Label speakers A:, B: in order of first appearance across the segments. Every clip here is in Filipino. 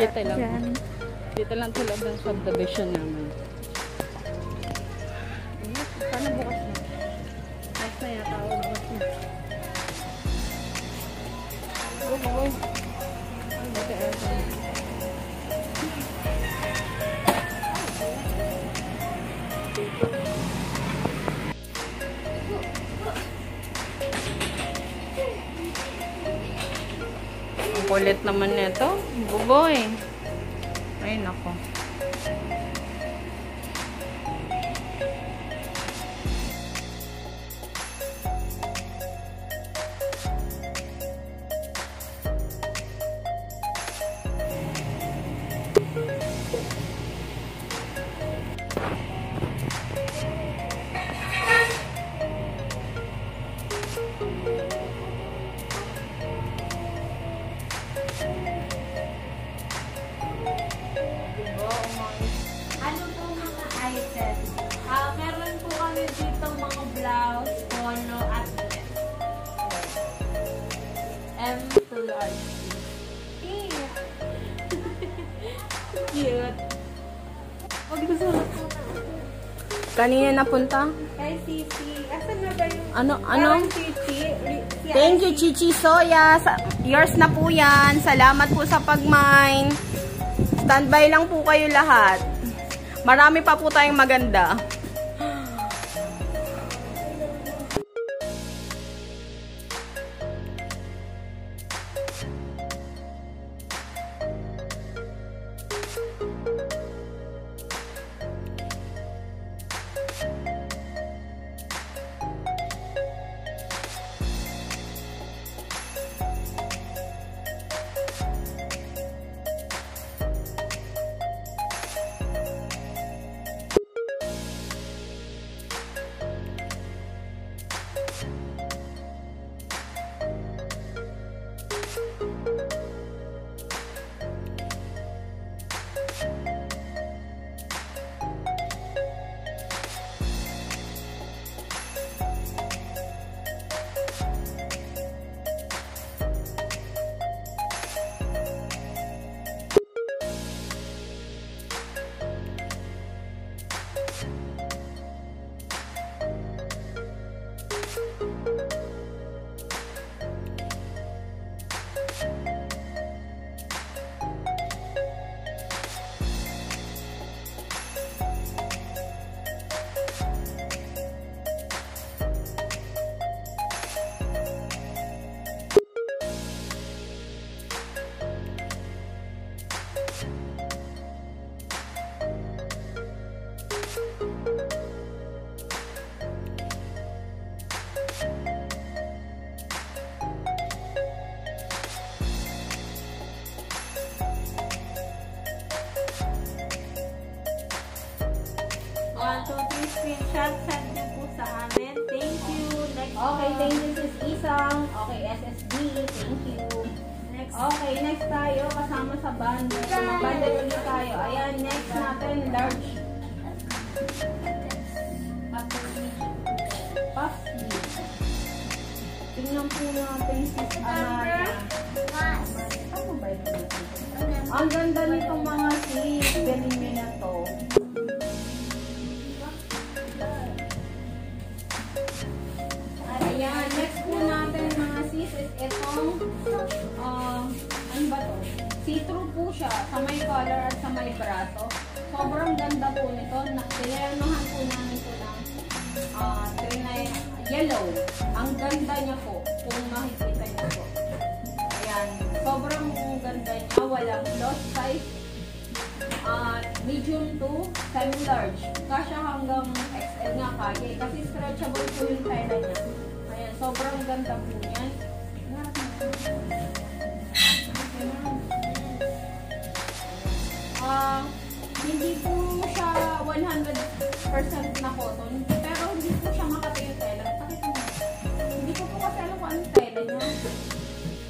A: Dito lang.
B: Yan.
A: Dito lang sa loob ng subdivision namin. Sana bukas na. Bukas na yata. Bukas na. Oh, boy. Kulit naman nito. Buboy. Ay, nako. Kanina napunta?
B: Kay Cici. Asan na ba yung...
A: Ano, ano?
B: Si
A: Thank you, Chichi Soya. Sa, yours na po yan. Salamat po sa pag-mine. Standby lang po kayo lahat. Marami pa po tayong maganda.
B: Po
C: natin sis Amaya. Ang ganda nitong mga sis. Galing nyo na to. Ayan, next po natin mga sis is itong um, ano ba to? See-through po siya sa may collar at sa may braso. Sobrang ganda po nito. Nakilalanuhan po namin ito ng uh, yellow. Ang ganda niya po kung makikita niyo po. Ayan, sobrang ganda niya. Walang lost size. Uh, medium to semi-large. Kasya hanggang XL nga kaya. eh. Kasi stretchable po yung tela niya. Ayan, sobrang ganda po niyan. Ah, hindi po siya 100% na cotton, anong tela niya.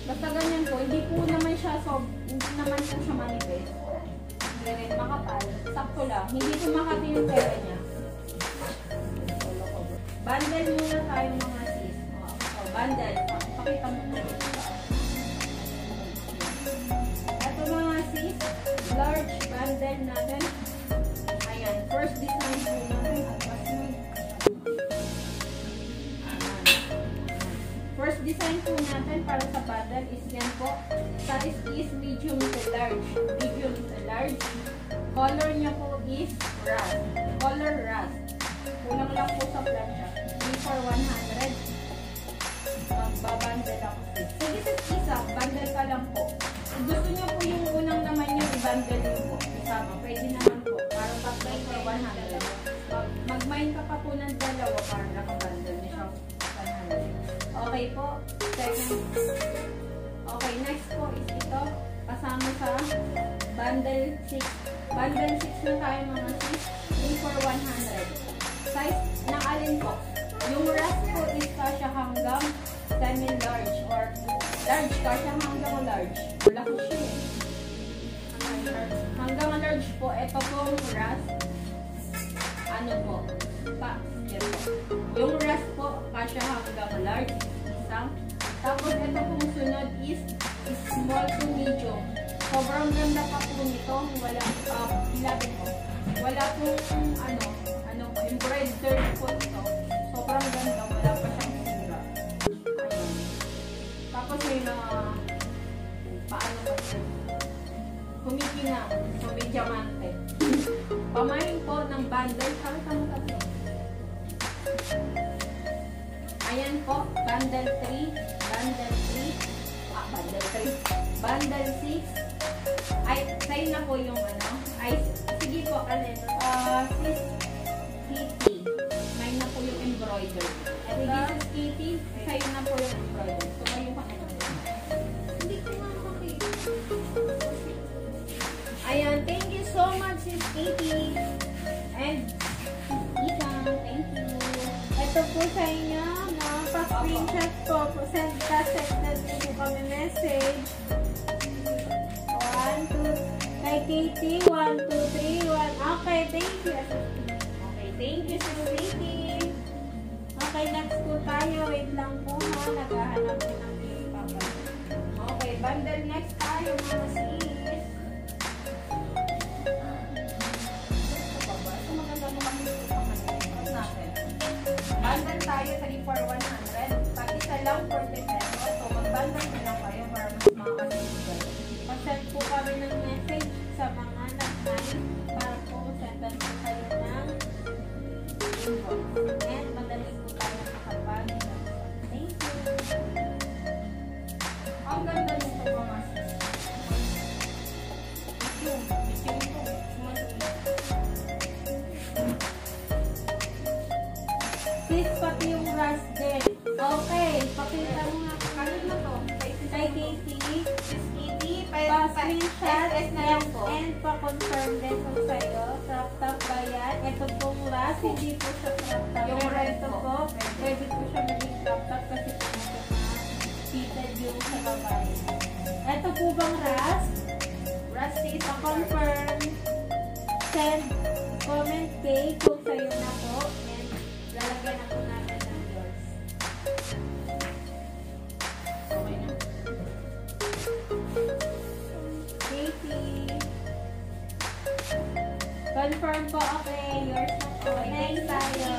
C: Basta ganyan po, hindi po naman siya so, hindi naman po siya manipis. Rin makapal. Sakto lang. Hindi po makati yung tela niya. Bundle muna tayo mga sis. Oh, oh, bundle. Pakita mo po. Ito mga sis, large bundle natin. Ayan, first design po design po natin para sa bundle is yan po. Size is medium to large. Medium to large. Color niya po is rust. Color rust. Kulang lang po sa plancha. 3 for 100. Magbabundle ako. Sige sa isa, bundle ka lang po. Kung gusto niyo po yung unang naman yung i-bundle niyo po. Isama, pwede naman po. Para tatlay for 100. Mag- Mag-mine ka pa po ng dalawa para nakabundle niyo siya 100. Okay po. Second. Okay, next po is ito. Kasama sa bundle 6. Bundle 6 na tayo mga sis. 3 for 100. Size ng alin po? Yung rest po is kasya hanggang semi-large or large. Kasya hanggang large. Wala ko siya eh. Hanggang large po. Ito pong rest. Ano po? Pa. Yan po. Yung rest po, kasya hanggang large. Tapos ito pong sunod is small to medium. Sobrang ganda pa po nito. Wala, uh, ilapin po. Wala pong ano, ano, embroidered po ito. Sobrang ganda. Wala pa siyang. Ayun. Tapos may mga paano ba siya? Kumikinang. So may diamante. Pamain po ng bundle. Kami mo tatlo. Ayan po, bundle 3, bundle 3, ah, bundle 3, bundle 6, ay, sa'yo na po yung ano, ay, sige po, alin, ah, sis, Kitty, may na po yung embroidered. Sige, sis Kitty, sa'yo na po yung embroidered. So, kayo pa. Hindi ko nga makita. Ayan, thank you so much, sis Kitty. And, Ethan, thank you.
A: Ito po sa inyo, no? Pa-screenshot po. Send ka, send na po kami message. One, two, kay Katie, one, two, three, one. Okay, thank you.
C: Okay, thank you, sis Kitty.
A: Okay, next po tayo. Wait lang po ha. Naghahanap po ng ipapag.
C: Okay, bundle next tayo, mga sis. Lang
A: and, and pa-confirm din po sa'yo. Crop top ba yan? Ito pong rust, hindi po siya crop top.
C: Yung
A: Pero ito
C: po.
A: pwede po siya maging crop top kasi po medyo ma-fitted yung sa babae. Ito po bang rust?
C: Rusty is a
A: Pa-confirm. Send comment kay kung sa'yo na po. Po,
C: okay.
A: Yours na po. Next tayo.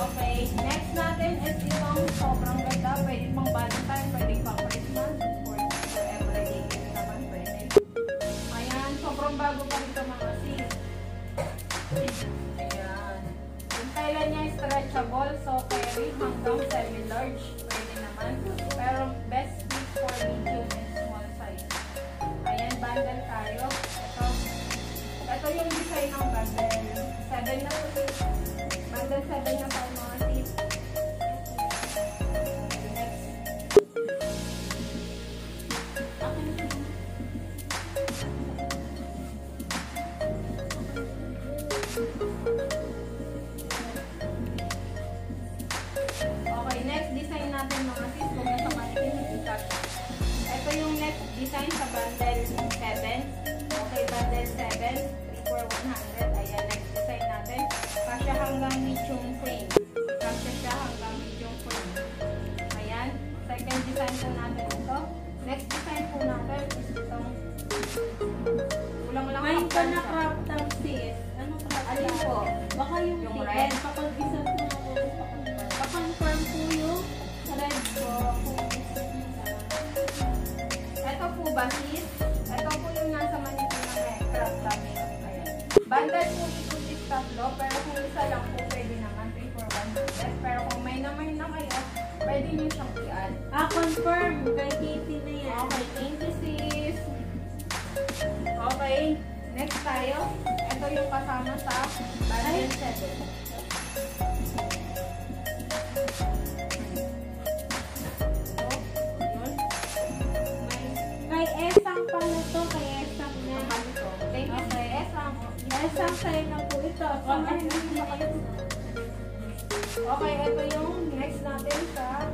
C: Okay, next natin is itong sobrang ganda. Pwede pang Valentine, pwede pang Christmas, for, everyday naman pwede. Ayan, bago pa rin ito mga sis. Ayan. Yung tela niya stretchable, so carry hanggang semi-large. Design sa bundle 7. Okay, bundle 7. 3 for 100. Po ito
A: sis
C: tatlo, pero kung isa lang po pwede naman 3 for 1 yes. Pero kung may naman na kayo, pwede nyo siyang i-add.
A: Ah, confirm. Kay Katie na yan.
C: Okay, thank you sis. Okay, next tayo. Ito yung kasama sa bundle 7.
A: sa'yo lang po ito. Okay,
C: okay ito yung next natin sa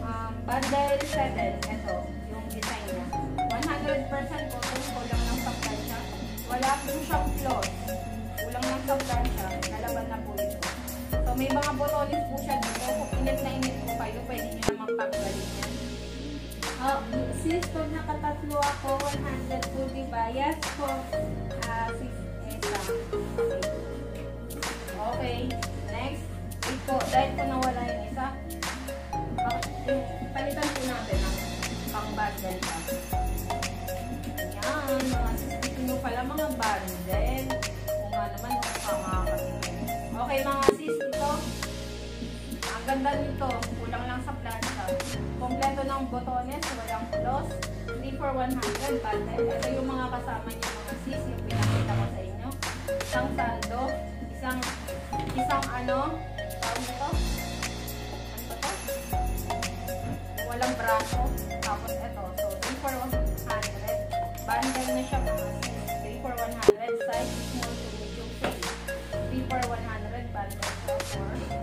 C: um, bundle 7. Ito, yung design niya. 100% cotton, kulang ng pagkansya. Wala po siyang cloth. Kulang ng pagkansya. Nalaban na po ito. So, may mga botolis po siya dito. Kung init na init po kayo, pwede nyo naman pagbalik yan.
A: Oh, sis, pag nakatatlo ako, 100 po, diba? Yes po. Uh, lang.
C: Okay. Next. Ito, dahil po nawala yung isa, palitan po natin ang pang-bundle pa. Ayan, mga sisipitin mo pala mga bundle. Kung nga naman, makakakasitin. Okay mga sis, ito, ang ganda nito, kulang lang sa plancha. Kompleto ng botones, walang plus. 3 for 100, bundle. Ito yung mga kasama niya mga sis, yung pinakita ko sa inyo. Isang sando, isang isang ano, tawag nito? Ano to? Walang braso. Tapos ito, so 3 for 100. Bundle na siya mga sis. 3 for 100, size small to medium size. 3 for 100, bundle siya for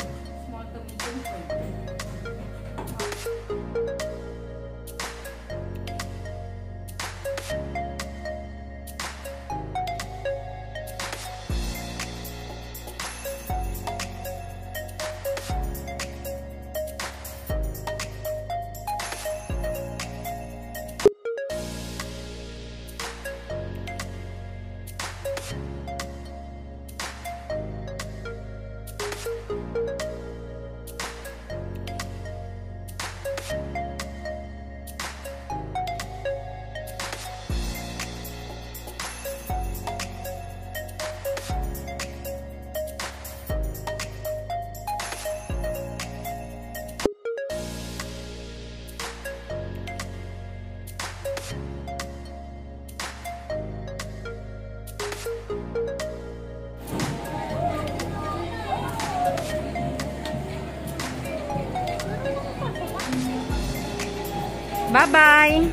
C: Bye-bye.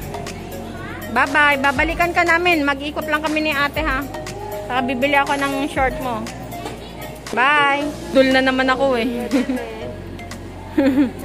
C: Bye-bye. Babalikan ka namin. Mag-ikot lang kami ni ate ha. Saka bibili ako ng short mo. Bye. Dul na naman ako eh.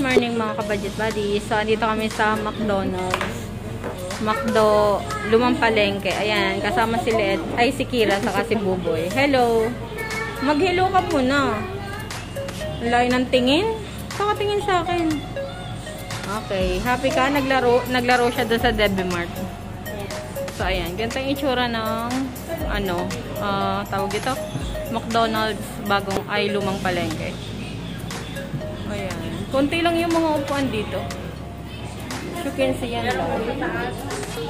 C: Morning mga kabudget buddies. So, andito kami sa McDonald's. McDo, Lumang Palengke. Ayan, kasama si Let, ay si Kira, saka si Buboy. Hello! Mag-hello ka muna. Layo ng tingin? Saka tingin sa akin. Okay, happy ka? Naglaro, naglaro siya doon sa Debbie Mart. So, ayan. Ganito yung itsura ng, ano, ah, tawag ito? McDonald's bagong ay lumang palengke. Konti lang yung mga upuan dito. As you can see yan lang.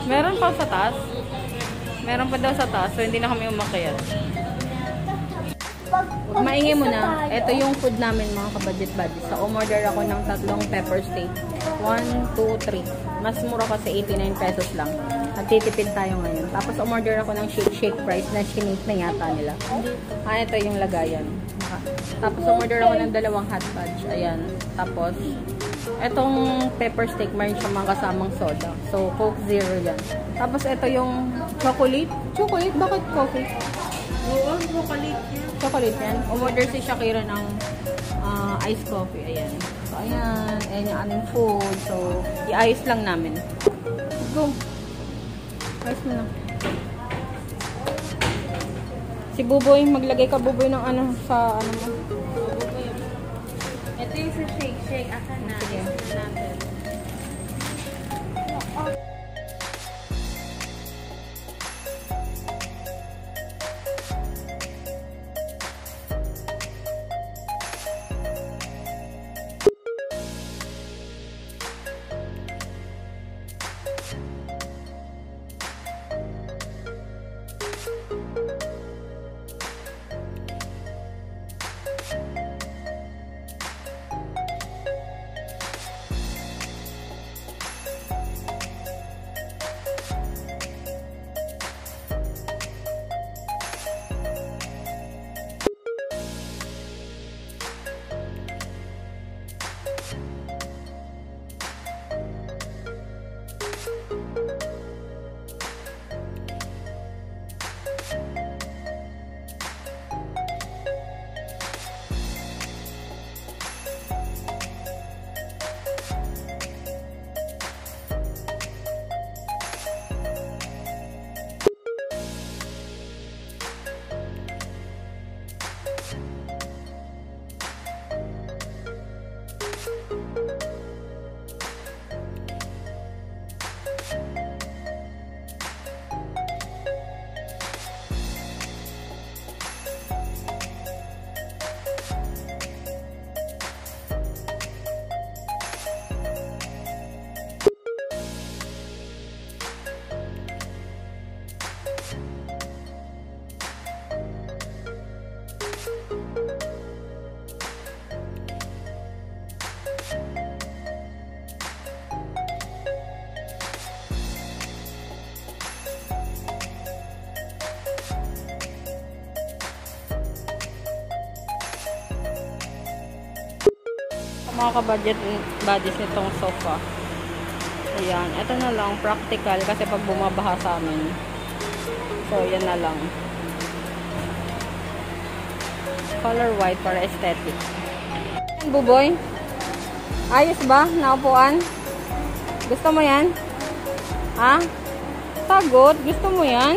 C: Meron pa sa taas. Meron pa daw sa taas. So, hindi na kami umakyat. Maingay mo na. Ito yung food namin mga kabudget buddies. So, umorder ako ng tatlong pepper steak. 1, 2, 3. Mas mura kasi 89 pesos lang. At titipid tayo ngayon. Tapos umorder ako ng shake shake fries na shinake na yata nila. Ah, ito yung lagayan. Tapos umorder ako ng dalawang hot fudge. Ayan. Tapos, etong pepper steak, mayroon siya mga kasamang soda. So, Coke Zero yan. Tapos, ito yung chocolate. Chocolate? Bakit coffee?
A: Oo, chocolate yan.
C: chocolate yan. Umorder si Shakira ng ah, iced coffee. Ayan. So, ayan. Ayan yung aming food. So, i-ayos lang namin. Go. Ayos mo na. Si Buboy, maglagay ka Buboy ng ano sa ano mo.
A: Ito yung sa shake shake. Asan na?
C: Sige.
A: Ito
C: mga ka-budget buddies nitong sofa. Ayan. Ito na lang. Practical. Kasi pag bumabaha sa amin. So, yan na lang. Color white para aesthetic. Ayan, Buboy. Ayos ba? Naupuan? Gusto mo yan? Ha? Sagot? Gusto mo yan?